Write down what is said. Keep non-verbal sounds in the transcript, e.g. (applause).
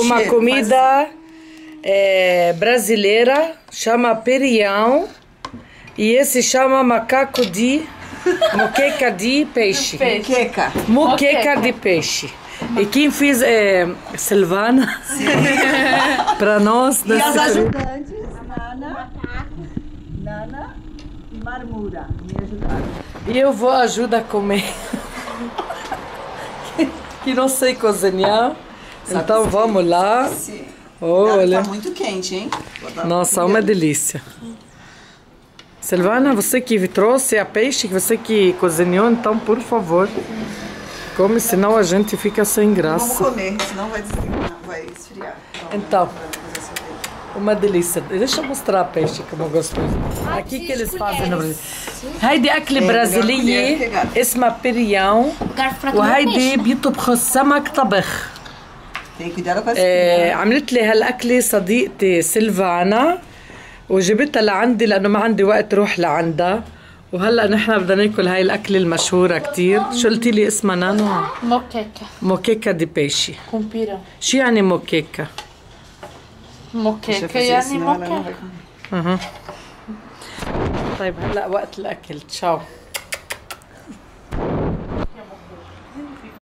uma comida é, brasileira, chama perião. E esse chama macaco de (laughs) moqueca de peixe. Peixe. Queca. Moqueca Moqueca. de peixe. E quem fez é Silvana (laughs) para nós. E as ajudantes, Nana, Nana e Marmura, me ajudaram. E eu vou ajudar a comer. que, (laughs) que não sei cozinhar. então sim. vamos lá. Sim. Olha. Tá muito quente, hein? Vou dar Nossa, um uma delícia. Silvana, você que trouxe a peixe, que você que cozinhou, então por favor, come, senão a gente fica sem Vamos graça. comer, senão vai desligar, vai esfriar. Então. pra fazer essa coisa. Uma delícia. Deixa eu mostrar a peixe como gostoso. Aqui que eles fazem no Brasil. هيدي أكلة إيه، برازيلية كده كده. اسمها بيرياون Garfo pra comer وهيدي peixe. بيطبخوا السمك طبخ آه عملت لي هالأكلة صديقتي سيلفانا وجبتها لعندي لأنه ما عندي وقت روح لعندها. وهلأ نحن بدنا ناكل هاي الأكلة المشهورة كثير شو قلتي لي اسمها نانو موكيكا. موكيكا دي بيشي. كومبيرا. شو يعني موكيكا؟ موكيكا يعني موكيكا. أها. طيب هلأ وقت الأكل. تشاو.